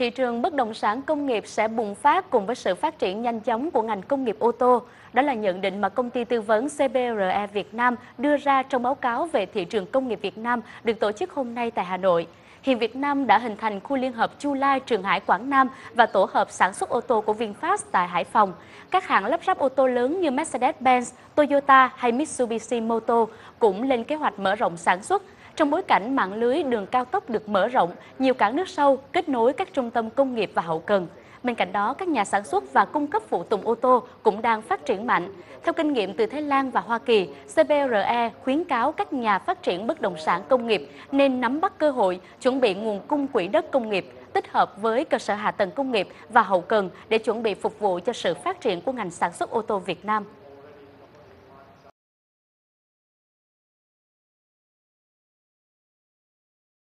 thị trường bất động sản công nghiệp sẽ bùng phát cùng với sự phát triển nhanh chóng của ngành công nghiệp ô tô. Đó là nhận định mà công ty tư vấn CBRE Việt Nam đưa ra trong báo cáo về thị trường công nghiệp Việt Nam được tổ chức hôm nay tại Hà Nội. Hiện Việt Nam đã hình thành khu liên hợp Chu Lai, Trường Hải, Quảng Nam và tổ hợp sản xuất ô tô của VinFast tại Hải Phòng. Các hãng lắp ráp ô tô lớn như Mercedes-Benz, Toyota hay Mitsubishi Motor cũng lên kế hoạch mở rộng sản xuất. Trong bối cảnh mạng lưới đường cao tốc được mở rộng, nhiều cảng nước sâu kết nối các trung tâm công nghiệp và hậu cần. Bên cạnh đó, các nhà sản xuất và cung cấp phụ tùng ô tô cũng đang phát triển mạnh. Theo kinh nghiệm từ Thái Lan và Hoa Kỳ, CBRE khuyến cáo các nhà phát triển bất động sản công nghiệp nên nắm bắt cơ hội, chuẩn bị nguồn cung quỹ đất công nghiệp, tích hợp với cơ sở hạ tầng công nghiệp và hậu cần để chuẩn bị phục vụ cho sự phát triển của ngành sản xuất ô tô Việt Nam.